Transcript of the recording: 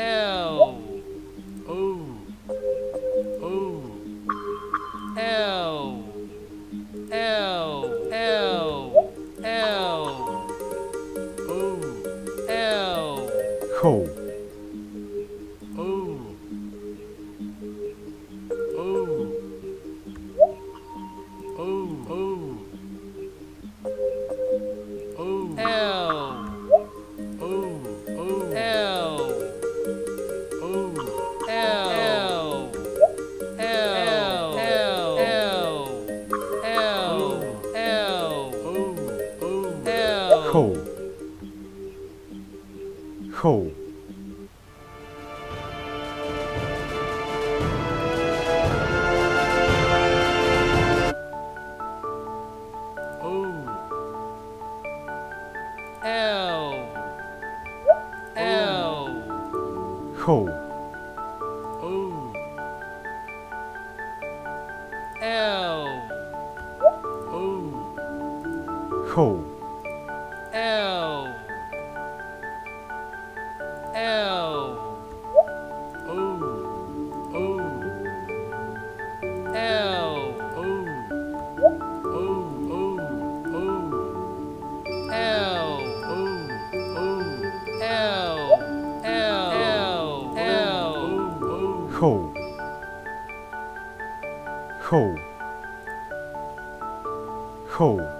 L. O O L. L. L. L. O L. Ho O O O O Ho. Ho. Oh. L L Ho. Oh. L Oh. Ho. L L Oh. Oh. L Oh. Oh. Oh. Oh. L Oh. Oh. L L L L. Ho. Ho. Ho.